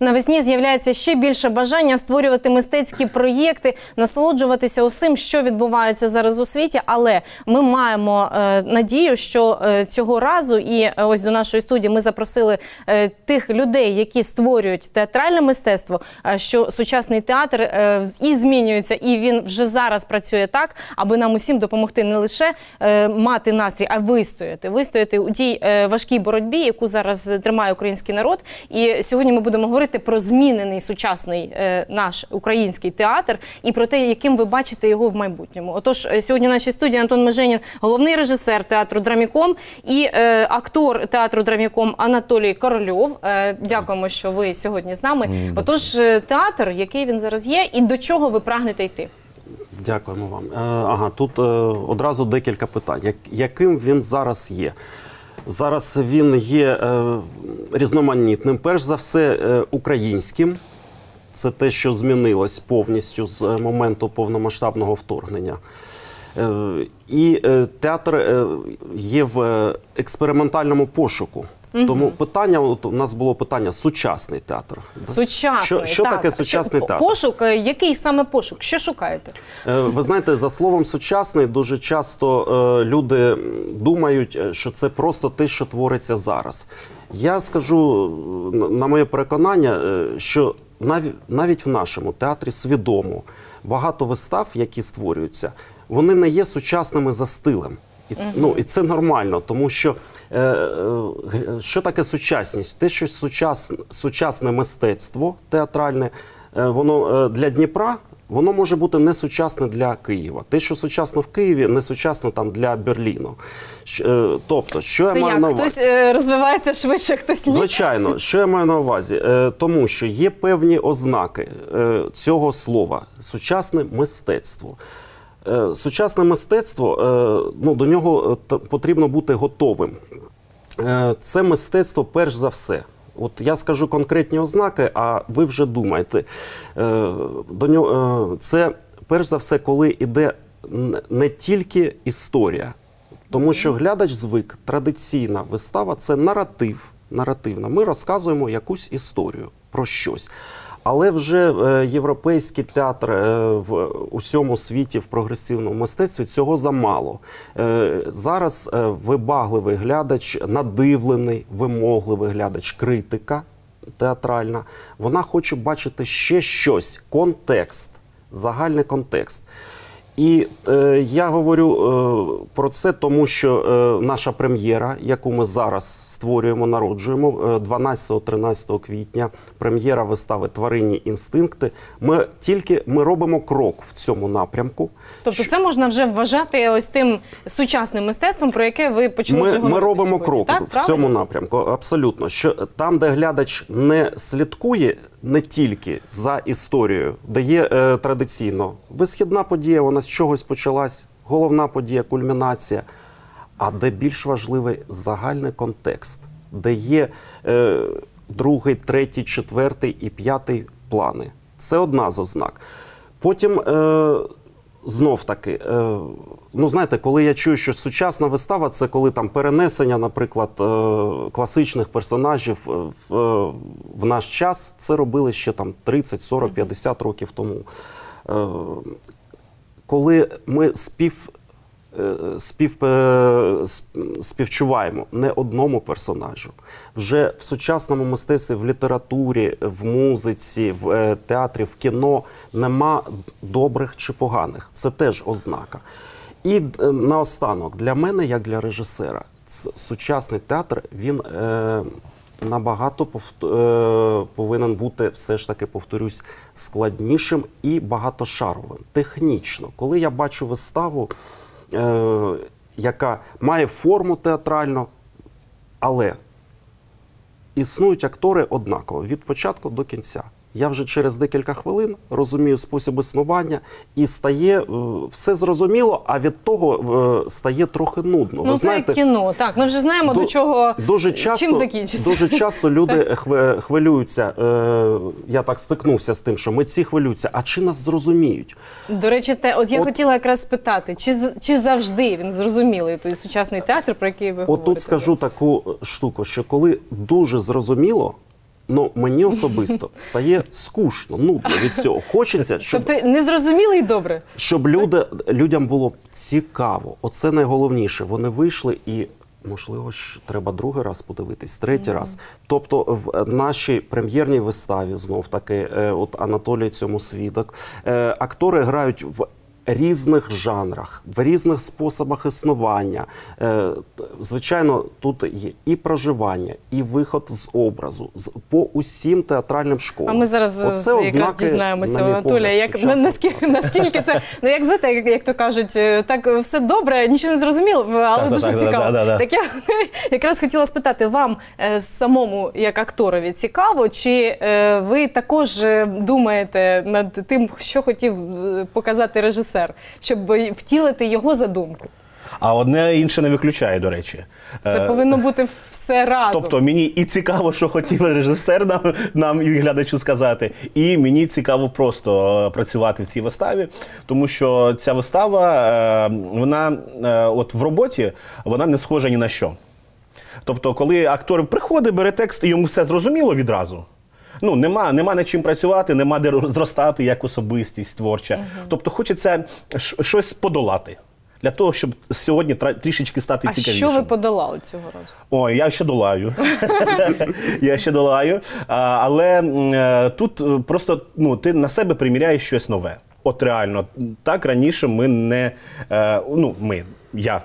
навесні з'являється ще більше бажання створювати мистецькі проєкти, насолоджуватися усім, що відбувається зараз у світі. Але ми маємо е, надію, що е, цього разу, і е, ось до нашої студії ми запросили тих людей, які створюють театральне мистецтво. що сучасний театр і змінюється, і він вже зараз працює так, аби нам усім допомогти не лише мати настрій, а вистояти, вистояти у тій важкій боротьбі, яку зараз тримає український народ. І сьогодні ми будемо говорити про змінений сучасний е, наш український театр і про те, яким ви бачите його в майбутньому. Отож, е, сьогодні в нашій студії Антон Меженін, головний режисер театру Драміком і е, актор театру Драміком Анатолій Корольов. Дякуємо, що ви сьогодні з нами. Отож, е, театр, який він зараз є, і до чого ви прагнете йти? Дякуємо вам. Ага, тут одразу декілька питань. Як, яким він зараз є? Зараз він є е, різноманітним. Перш за все, е, українським. Це те, що змінилось повністю з е, моменту повномасштабного вторгнення. І театр є в експериментальному пошуку. Тому питання, от у нас було питання сучасний театр. Сучасний Що, що так. таке сучасний Що- театр? Пошук, е, який саме пошук? Що шукаєте? Е, Ви знаєте, за словом сучасний дуже часто е, люди м, думають, е, що це просто те, що твориться зараз. Я скажу е, на- на моє переконання, е, що навіть, навіть в нашому театрі свідомо багато вистав, які створюються, вони не є сучасними за стилем. І, ну, і це нормально, тому що е, е, що таке сучасність? Те, що сучас, сучасне мистецтво театральне, е, воно е, для Дніпра. Воно може бути не сучасне для Києва. Те, що сучасно в Києві, не сучасно там для Берліну. Е, Тобто, що Це я маю на увазі? Хтось е, розвивається швидше, хтось ні? Звичайно, що я маю на увазі? Тому що є певні ознаки цього слова сучасне мистецтво. Е, сучасне мистецтво, е, ну, до нього е, потрібно бути готовим. Це мистецтво перш за все. От я скажу конкретні ознаки, а ви вже думаєте. До нього, це перш за все, коли йде не тільки історія, тому що глядач звик, традиційна вистава це наратив. Наративна. Ми розказуємо якусь історію про щось. Але вже е, європейський театр е, в усьому світі в прогресивному мистецтві цього замало. Е, зараз вибагливий глядач, надивлений, вимогливий глядач, критика театральна. Вона хоче бачити ще щось, контекст, загальний контекст. І е, я говорю е, про це, тому що е, наша прем'єра, яку ми зараз створюємо, народжуємо е, 12-13 квітня, прем'єра вистави Тваринні інстинкти. Ми тільки ми робимо крок в цьому напрямку. Тобто це можна вже вважати ось тим сучасним мистецтвом, про яке ви почали Ми, ми робимо сьогодні. крок так, в правильно? цьому напрямку. Абсолютно, що там, де глядач не слідкує не тільки за історією, де є е, традиційно висхідна подія, вона з чогось почалась, головна подія, кульмінація. А де більш важливий загальний контекст, де є е, другий, третій, четвертий і п'ятий плани. Це одна з ознак. Потім е, знов таки, е, ну знаєте, коли я чую, що сучасна вистава це коли там перенесення, наприклад, е, класичних персонажів е, в, е, в наш час, це робили ще там 30, 40, 50 років тому. Е, коли ми спів. е, Спів, е, співчуваємо не одному персонажу. Вже в сучасному мистецтві, в літературі, в музиці, в е, театрі, в кіно нема добрих чи поганих. Це теж ознака. І наостанок, для мене, як для режисера, сучасний театр він набагато е, повинен бути, все ж таки, повторюсь, складнішим і багатошаровим. Технічно, коли я бачу виставу, е, яка має форму театральну, але існують актори однаково від початку до кінця. Я вже через декілька хвилин розумію спосіб існування, і стає е, все зрозуміло, а від того е, стає трохи нудно. Ну, це як кіно. Так, ми вже знаємо, до Ду- чого дуже часто, чим закінчиться. Дуже часто люди хвилюються. Е, я так стикнувся з тим, що митці хвилюються. А чи нас зрозуміють? До речі, те, от я От- хотіла якраз спитати, чи, чи завжди він зрозумілий той сучасний театр, про який ви От говорите? тут скажу таку штуку, що коли дуже зрозуміло, Ну мені особисто стає скучно, нудно від цього. Хочеться, щоб Тобто незрозуміло і добре. щоб люди, людям було цікаво. Оце найголовніше. Вони вийшли і. Можливо, ж треба другий раз подивитись, третій раз. Тобто, в нашій прем'єрній виставі знов таки, е, от Анатолій цьому свідок, е, актори грають в різних жанрах, в різних способах існування. Е, Звичайно, тут є і проживання, і виход з образу, з по усім театральним школам. А ми зараз Оце Оце якраз дізнаємося на Анатолія, як наскільки, наскільки це ну як знаєте, як, як то кажуть, е, так е, все добре, нічого не зрозуміло, але Так, дуже так, так, цікаво. да. Так я якраз хотіла спитати вам е, самому, як акторові, цікаво, чи е, ви також е, думаєте над тим, що хотів е, показати режисер, щоб е, втілити його задумку? А одне інше не виключає, до речі. Це Е, повинно бути все разом. Тобто мені і цікаво, що хотів режисер нам, нам і глядачу сказати, і мені цікаво просто е, працювати в цій виставі, тому що ця вистава, е, вона от в роботі вона не схожа ні на що. Тобто, коли актор приходить, бере текст, і йому все зрозуміло відразу. Ну, нема, нема над чим працювати, нема де зростати як особистість творча. Тобто хочеться щось подолати для того, щоб сьогодні трішечки стати а цікавішим. що ви подолали цього разу? Ой, я ще долаю. я ще долаю. А, але е, тут е, просто ну, ти на себе приміряєш щось нове. От реально, так раніше ми не е, ну, ми, я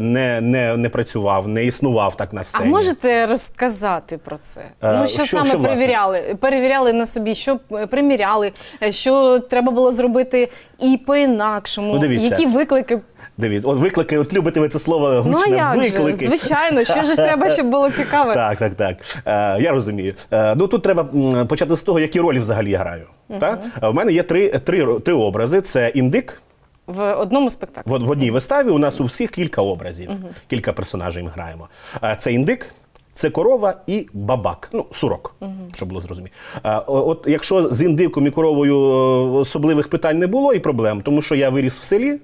не, не, не працював, не існував так на А можете розказати про це? Е, ну що, що- саме що, власне? перевіряли? Перевіряли на собі, що е, приміряли, е, що треба було зробити і по-інакшому. Ну. Які виклики? Дивіться, от виклики, от любите ви це слово Ну а як виклики. же? Звичайно, що ж треба, щоб було цікаве. Так, так, так. Е, я розумію. Е, ну тут треба почати з того, які ролі взагалі я граю. Так? Е, В мене є три, три, три образи: це індик. В одному спектаклі. В, в одній виставі у нас у всіх кілька образів, кілька персонажів ми граємо. Е, Це індик, це корова і бабак. Ну, сурок, щоб було зрозуміло. Е, От якщо з індиком і коровою е, особливих питань не було і проблем, тому що я виріс в селі.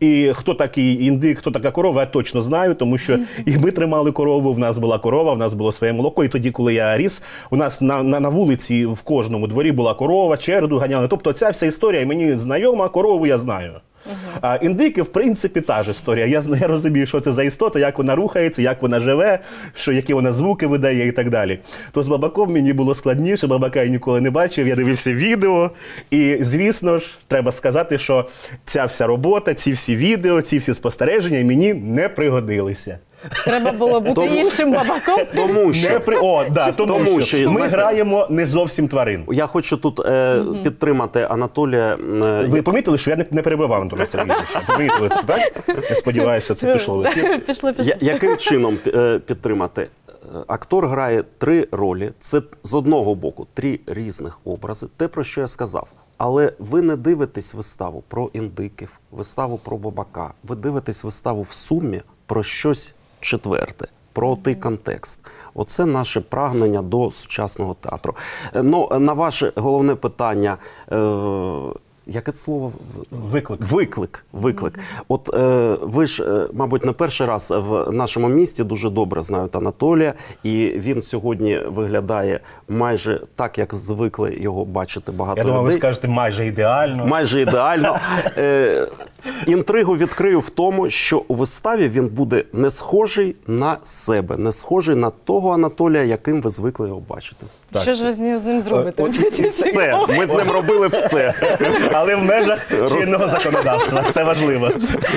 І хто такий індик, хто така корова, я точно знаю, тому що і ми тримали корову. В нас була корова, в нас було своє молоко. І тоді, коли я ріс, у нас на, на, на вулиці в кожному дворі була корова, череду ганяли. Тобто ця вся історія мені знайома, корову я знаю. А індики, в принципі, та ж історія. Я, я розумію, що це за істота, як вона рухається, як вона живе, що, які вона звуки видає і так далі. То з бабаком мені було складніше, бабака я ніколи не бачив. Я дивився відео. І, звісно ж, треба сказати, що ця вся робота, ці всі відео, ці всі спостереження мені не пригодилися. Треба було бути Тому- іншим бабаком. Тому що Не при... О, да, тому, Тому що, що, ми знаєте- граємо не зовсім тварин. я хочу тут е, підтримати Анатолія. е, Ви помітили, що я не, не перебивав Антона Сергійовича? Помітили це, так? Я сподіваюся, це пішло. Пішли, пішли. Я, яким чином е, підтримати? Е, Актор грає три ролі. Це з одного боку три різних образи. Те, про що я сказав. Але ви не дивитесь виставу про індиків, виставу про бабака. Ви дивитесь виставу в сумі про щось четверте, про той контекст. Оце наше прагнення до сучасного театру. Е, Ну, на ваше головне питання. Е, Яке це слово? Виклик. Виклик. Виклик. От е, ви ж, е, мабуть, не перший раз в нашому місті дуже добре знають Анатолія, і він сьогодні виглядає майже так, як звикли його бачити багато Я думав, ви скажете майже ідеально. Майже ідеально. Е, інтригу відкрию в тому, що у виставі він буде не схожий на себе, не схожий на того Анатолія, яким ви звикли його бачити. Так. Що ж ви з ним, з ним зробите? От- Все, ми з ним робили все. Але в межах чинного законодавства. Це важливо.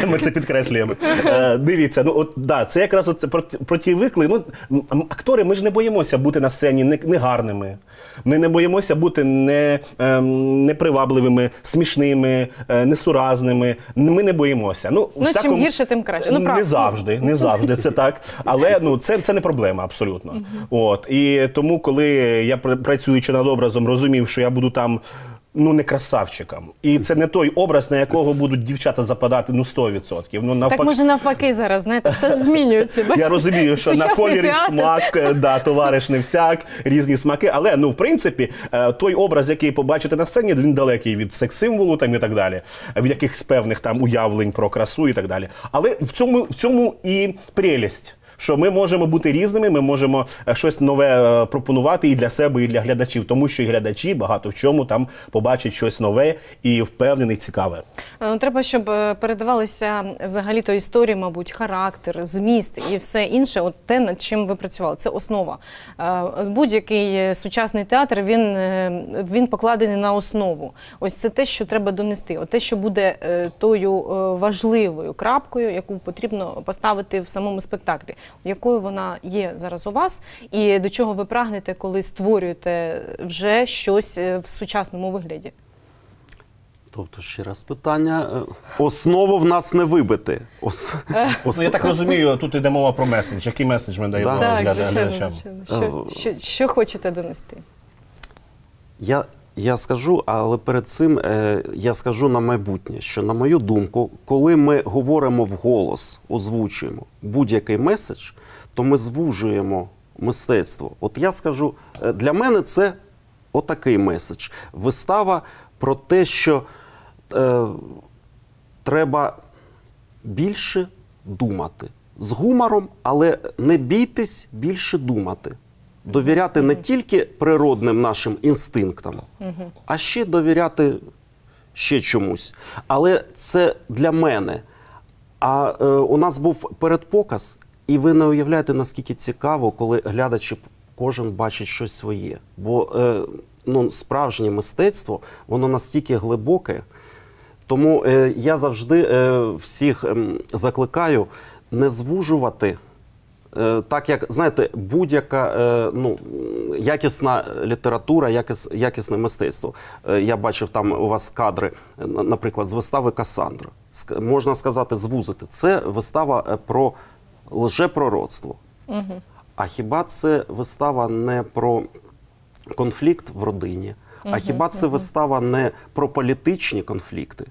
Ми це підкреслюємо. Е, дивіться, ну от да, це якраз от це про, про ті виклики. Ну, актори, ми ж не боїмося бути на сцені не- негарними. Ми не боїмося бути не, ем, непривабливими, смішними, е, несуразними. Ми не боїмося. Ну, Ну, чим гірше, тим краще. Ну, не завжди, не завжди це так. Але ну це, це не проблема абсолютно. От і тому, коли я пр- працюючи над образом, розумів, що я буду там. Ну, не красавчиком. І це не той образ, на якого будуть дівчата западати ну 100%. Ну, навпаки, Так може навпаки зараз, знаєте, все ж змінюється. я розумію, що на Сучасний колір і смак, е, да, товариш не всяк, різні смаки. Але ну, в принципі, е, той образ, який побачите на сцені, він далекий від секс-символу там і так далі, від якихось певних там уявлень про красу і так далі. Але в цьому, в цьому і прелість. Що ми можемо бути різними, ми можемо е, щось нове е, пропонувати і для себе, і для глядачів, тому що і глядачі багато в чому там побачать щось нове і впевнений, цікаве. Е, Треба, щоб передавалися взагалі то історії, мабуть, характер, зміст і все інше. От те, над чим ви працювали, це основа. Будь-який сучасний театр він, він покладений на основу. Ось це те, що треба донести. От те, що буде тою важливою крапкою, яку потрібно поставити в самому спектаклі, якою вона є зараз у вас, і до чого ви прагнете, коли створюєте вже щось е, в сучасному вигляді. Тобто, ще раз питання. Е, Основу в нас не вибити. Ос... ос- Ну я так розумію, тут йде мова про меседж. Який меседж ми даємо Да. Так, звичайно, звичайно. Що, що, що хочете донести? Я, я скажу, але перед цим е, я скажу на майбутнє, що на мою думку, коли ми говоримо вголос, озвучуємо будь-який меседж, то ми звужуємо мистецтво. От я скажу, е, для мене це отакий меседж. Вистава про те, що е, треба більше думати. З гумором, але не бійтесь більше думати. Довіряти не тільки природним нашим інстинктам, а ще довіряти ще чомусь. Але це для мене. А е, у нас був передпоказ, і ви не уявляєте, наскільки цікаво, коли глядачі кожен бачить щось своє. Бо е, ну, справжнє мистецтво, воно настільки глибоке. Тому е, я завжди е, всіх ем, закликаю не звужувати. Е, Так як знаєте, будь-яка е, ну, якісна література, якіс, якісне мистецтво. Е, Я бачив там у вас кадри, наприклад, з вистави Касандра. Можна сказати, звузити. Це вистава про лжепророцтво. А хіба це вистава не про конфлікт в родині? А хіба це вистава не про політичні конфлікти?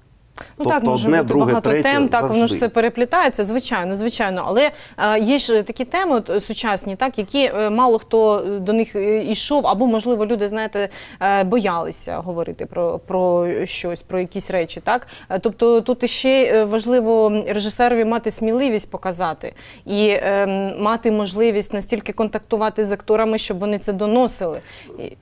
Ну так, може бути багато тем, так воно ж все переплітається, звичайно, звичайно. Але е, є ж такі теми от, е, сучасні, так, які е, мало хто е, до них е, йшов, або, можливо, люди, знаєте, е, боялися говорити про, про щось, про якісь речі. Так? Тобто тут іще е, важливо режисерові мати сміливість показати і е, мати можливість настільки контактувати з акторами, щоб вони це доносили.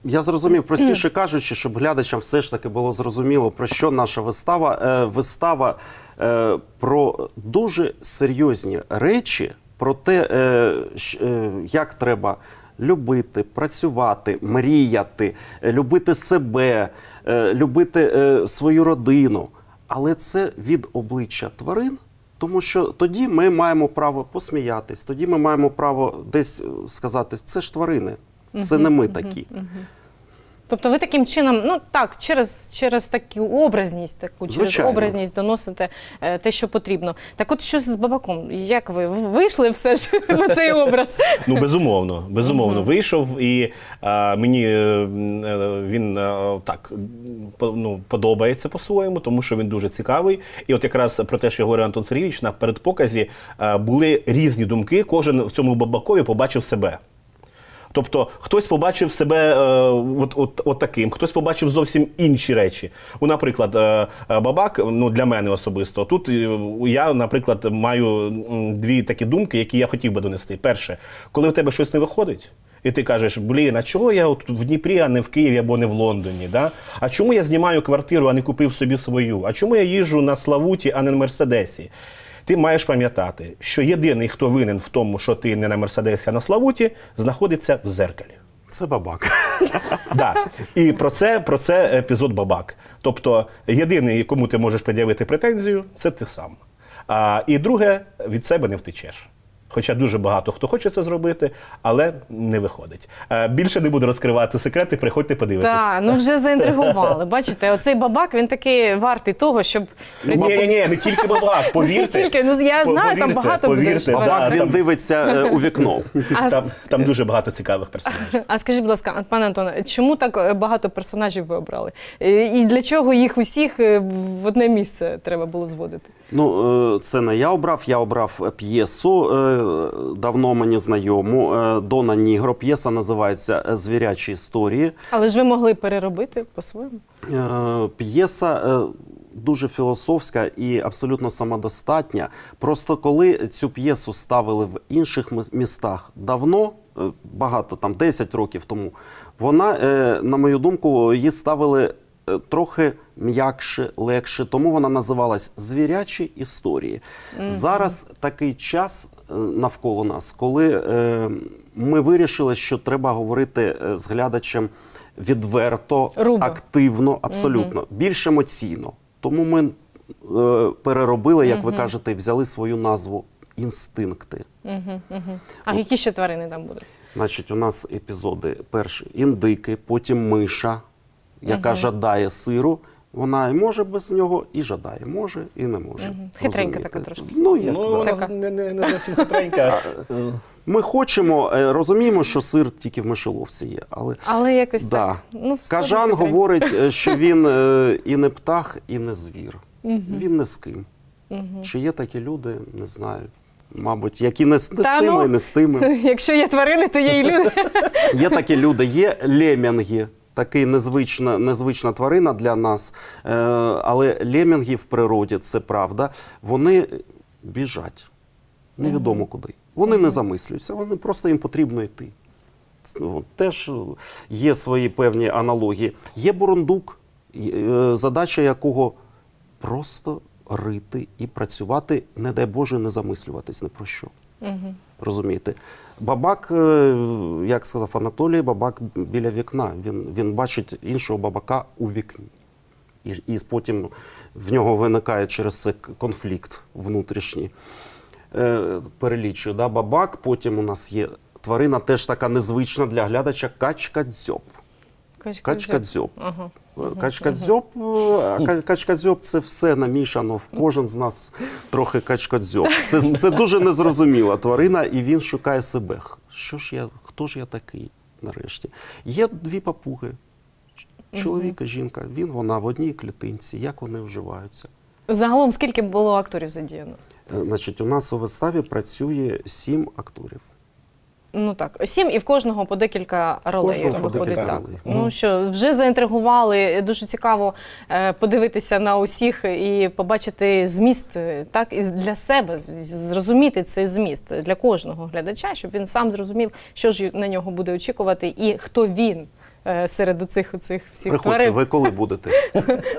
Я зрозумів, простіше кажучи, щоб глядачам все ж таки було зрозуміло, про що наша вистава. Вистава е, про дуже серйозні речі, про те, е, е, як треба любити, працювати, мріяти, е, любити себе, е, любити е, свою родину. Але це від обличчя тварин. Тому що тоді ми маємо право посміятись, тоді ми маємо право десь е, сказати, це ж тварини, це не ми такі. Тобто ви таким чином, ну так, через, через таку образність, таку через Звичайно. образність доносите е, те, що потрібно. Так от що з бабаком? Як ви вийшли все ж на цей образ? Ну, безумовно, безумовно, вийшов, і а, мені е, е, він е, так по- ну, подобається по-своєму, тому що він дуже цікавий. І от якраз про те, що говорив Антон Сергійович, на передпоказі е, були різні думки. Кожен в цьому бабакові побачив себе. Тобто хтось побачив себе е, от, от, от таким, хтось побачив зовсім інші речі. У, наприклад, е, е, бабак, ну для мене особисто, тут е, я, наприклад, маю дві такі думки, які я хотів би донести. Перше, коли в тебе щось не виходить. І ти кажеш, блін, а чого я от в Дніпрі, а не в Києві або не в Лондоні? Да? А чому я знімаю квартиру, а не купив собі свою? А чому я їжджу на Славуті, а не на Мерседесі? Ти маєш пам'ятати, що єдиний, хто винен в тому, що ти не на Мерседесі, а на Славуті, знаходиться в зеркалі. Це бабак. Да. І про це, про це епізод бабак. Тобто, єдиний, кому ти можеш пред'явити претензію, це ти сам. А, і друге, від себе не втечеш. Хоча дуже багато хто хоче це зробити, але не виходить. Е, більше не буду розкривати секрети, приходьте подивитися. Так, ну вже заінтригували. Бачите, оцей бабак він такий вартий того, щоб Ні, ні, ні, не тільки бабак, повірте. Не тільки, ну, я знаю, там багато повірте. Бабак він дивиться е, у вікно. Там, там дуже багато цікавих персонажів. а скажіть, будь ласка, пане Антоне, чому так е, багато персонажів ви обрали? І для чого їх усіх в одне місце треба було зводити? Ну, е, це не я обрав, я обрав п'єсу е, давно мені знайому. е, Дона Нігро. П'єса називається е, Звірячі історії. Але ж ви могли переробити по-своєму. Е, П'єса, е, дуже філософська і абсолютно самодостатня. Просто коли цю п'єсу ставили в інших містах давно, е, багато там 10 років тому, вона, е, на мою думку, її ставили е, трохи м'якше, легше, тому вона називалась Звірячі історії. Зараз такий час е, навколо нас, коли е, ми вирішили, що треба говорити е, з глядачем відверто, Грубо. активно, абсолютно, більш емоційно. Тому ми е, переробили, як ви кажете, взяли свою назву інстинкти. А які ще тварини там будуть? Значить, у нас епізоди перші індики, потім миша, яка жадає сиру. Вона і може без нього, і жадає, може, і не може. Хитренька така трошки. Ну, як Ну, вона Така. не, не, не зовсім хитренька. Ми хочемо, е, розуміємо, що сир тільки в мишоловці є, але Але якось да. так. Ну, Кажан хитренько. говорить, е, що він е, і не птах, і не звір. Він не з ким. Чи є такі люди, не знаю. Мабуть, які не, з- не Та з тими, ну. і не з тими. Якщо є тварини, то є і люди. Є такі люди, є лемінги. Такий незвична, незвична тварина для нас. Е, але лемінги в природі, це правда, вони біжать. Невідомо куди. Вони не замислюються, вони просто їм потрібно йти. Ну, Теж є свої певні аналогії. Є бурундук, е, задача якого просто рити і працювати, не дай Боже, не замислюватись ні про що. Розумієте? Бабак, е, як сказав Анатолій, бабак біля вікна. Він, він бачить іншого бабака у вікні. І, і потім в нього виникає через це конфлікт внутрішній. Е, перелічую, да? бабак, потім у нас є тварина теж така незвична для глядача качка дзьоб. Качка дзьоб. Качка дзьоб, ка- качка дзьоб це все намішано. В кожен з нас трохи качка дзьоб. Це, це дуже незрозуміла тварина, і він шукає себе. Що ж я, хто ж я такий нарешті? Є дві папуги. Чоловік і жінка, він, вона в одній клітинці. Як вони вживаються? Загалом скільки було акторів задіяно? Е, Значить, у нас у виставі працює сім акторів. Ну так, сім і в кожного по декілька ролей виходить декілька так. ролей. Ну що вже заінтригували. Дуже цікаво е, подивитися на усіх і побачити зміст, е, так і для себе зрозуміти цей зміст для кожного глядача, щоб він сам зрозумів, що ж на нього буде очікувати, і хто він серед цих оцих всіх Приходьте, тварин. ви коли будете?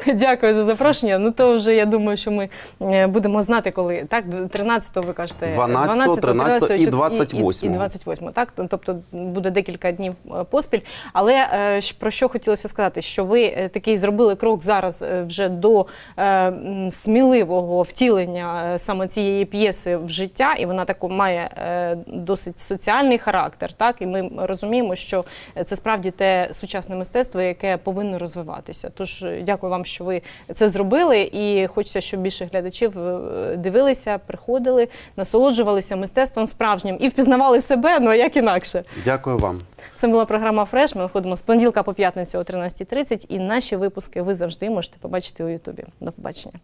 Дякую за запрошення. Ну то вже я думаю, що ми е, будемо знати, коли так 13-го ви кажете 12-го, 13-го і 28-го. і 28-го, Так тобто буде декілька днів е, поспіль. Але е, про що хотілося сказати, що ви е, такий зробили крок зараз е, вже до е, сміливого втілення е, саме цієї п'єси в життя, і вона таку має е, досить соціальний характер. Так і ми розуміємо, що це справді те сучасне мистецтво, яке повинно розвиватися. Тож е, дякую вам, що ви це зробили, і хочеться, щоб більше глядачів е, дивилися, приходили, насолоджувалися мистецтвом справжнім і впізнавали себе. Ну а як інакше. Дякую вам. Це була програма Фреш. Ми виходимо з понеділка по п'ятницю о 13.30. І наші випуски ви завжди можете побачити у Ютубі. До побачення.